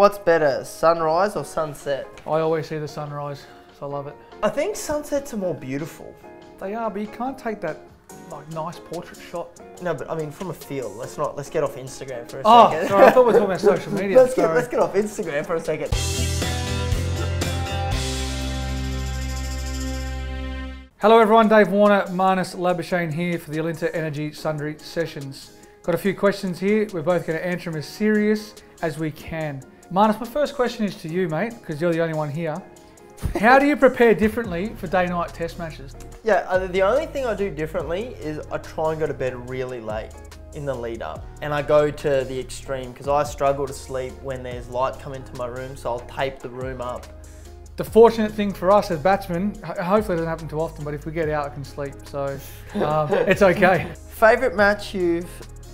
What's better, sunrise or sunset? I always see the sunrise, so I love it. I think sunsets are more beautiful. They are, but you can't take that like nice portrait shot. No, but I mean from a feel. Let's not. Let's get off Instagram for a Oh, second. sorry, I thought we were talking about social media. let's get let's get off Instagram for a second. Hello everyone, Dave Warner, Marnus Labuschagne here for the Alinta Energy Sundry Sessions. Got a few questions here. We're both going to answer them as serious as we can. Marnus, my first question is to you, mate, because you're the only one here. How do you prepare differently for day-night test matches? Yeah, uh, the only thing I do differently is I try and go to bed really late in the lead up, and I go to the extreme because I struggle to sleep when there's light come into my room. So I'll tape the room up. The fortunate thing for us as batsmen, hopefully it doesn't happen too often, but if we get out, I can sleep, so um, it's okay. Favorite match you've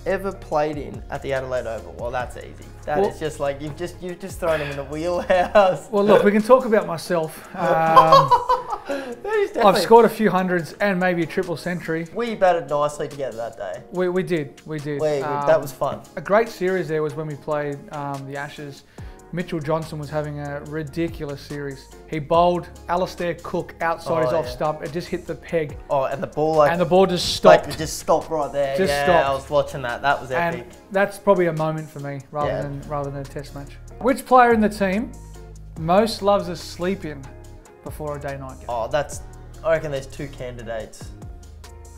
ever played in at the Adelaide Oval? Well, that's easy. That is Well- just like you've just you've just thrown him in the wheelhouse. Well, look, we can talk about myself. Um, is I've scored a few hundreds and maybe a triple century. We batted nicely together that day. We, we did, we did. We- Um, that was fun. A great series there was when we played um, the Ashes. Mitchell Johnson was having a ridiculous series. He bowled Alastair Cook outside his Oh, off yeah. stump. It just hit the peg, Oh, and the ball like and the ball just stopped. it just stopped right there. Just yeah, stopped. I was watching that. That was epic. and that's probably a moment for me rather Yeah. than rather than a test match. Which player in the team most loves a sleep in before a day night game? Oh, that's. I reckon there's two candidates,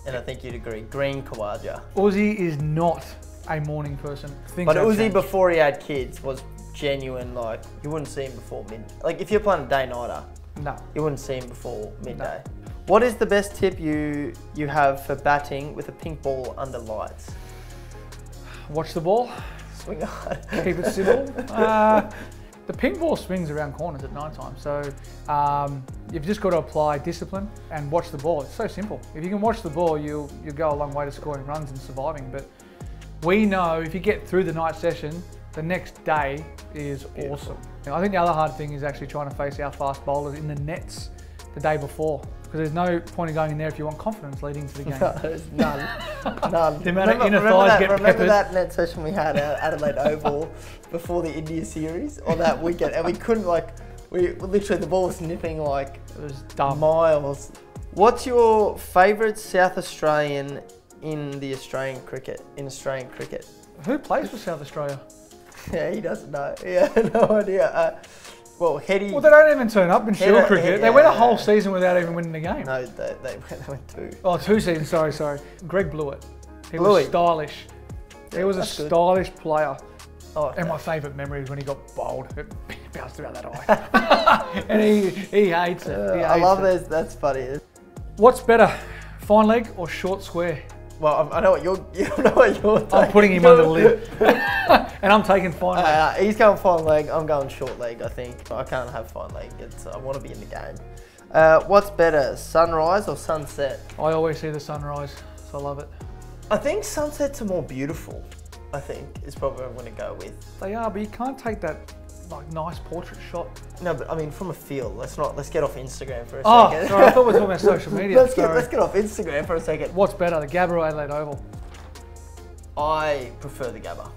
and I think you'd agree. Green Khawaja. Uzi is not a morning person. Things But Uzi changed. before he had kids was genuine. Like you wouldn't see him before mid. Like if you're playing a day nighter, no. you wouldn't see him before midday. What is the best tip you you have for batting with a pink ball under lights? Watch the ball. Swing hard. keep it simple. Uh, the pink ball swings around corners at night time, so um, you've just got to apply discipline and watch the ball. It's so simple. If you can watch the ball, you'll you'll go a long way to scoring runs and surviving. But we know if you get through the night session, the next day is awesome. And I think the other hard thing is actually trying to face our fast bowlers in the nets the day before. Because there's no point in going in there if you want confidence leading to the game. No, there's none. None. The amount of inner remember thighs that, get remember peppered. that net session we had at Adelaide Oval before the India series on that weekend, and we couldn't like, we literally the ball was nipping like It was dumb. miles. What's your favourite South Australian in the Australian cricket? In Australian cricket? Who plays for South Australia? Yeah, he doesn't know. Yeah, no idea. Uh, well. Well, they don't even turn up in Yeah, Shield yeah, cricket. They yeah. went a whole season without even winning a game. no, they, they, went- they went two. Oh, two seasons. Sorry, sorry. Greg Blewett. He Bluey. was stylish. He was a that's good. stylish player. Oh, And my favourite memory is when he got bowled. It bounced around that eye. and he, he hates it. He Uh, I love it. this. That's funny. What's better, fine leg or short square? Well, I I know what you're. You know what you're. I'm putting him under the lid. and I'm taking fine leg. Uh, he's going fine leg. I'm going short leg. I think I can't have fine leg. It's, I want to be in the game. Uh, what's better, sunrise or sunset? I always see the sunrise, so I love it. I think sunsets are more beautiful. I think is probably what I'm going to go with. They are, but you can't take that like nice portrait shot. No, but I mean from a feel. Let's not. Let's get off Instagram for a Oh, second. sorry, I thought we were talking about social media. let's get let's get off Instagram for a second. What's better, the Gabba or Adelaide Oval? I prefer the Gabba,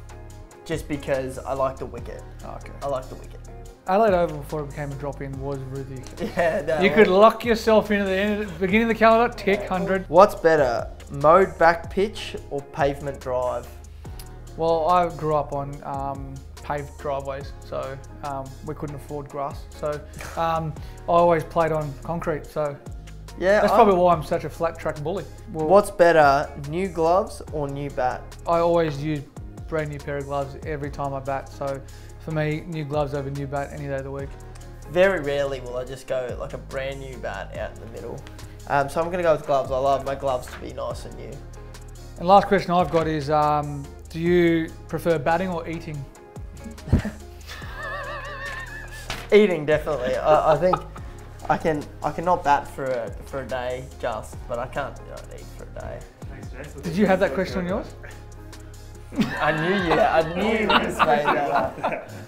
just because I like the wicket. Oh, okay. I like the wicket. Adelaide Oval before it became a drop-in was ridiculous. Yeah, no, You could lock yourself into the end, beginning of the calendar, tick 100. What's better, mowed back pitch or pavement drive? Well, I grew up on um, paved driveways, so um, we couldn't afford grass. So um, I always played on concrete, so Yeah, that's I'm- probably why I'm such a flat track bully. Well, What's better, new gloves or new bat? I always use brand new pair of gloves every time I bat, so for me, new gloves over new bat any day of the week. Very rarely will I just go like a brand new bat out in the middle. Um, so I'm gonna go with gloves. I love my gloves to be nice and new. And last question I've got is, um, do you prefer batting or eating? Eating definitely. I, I think I can I cannot bat for a for a day just, but I can't you know, eat for a day. Did you have that question on yours? I knew you. I knew you just made that up.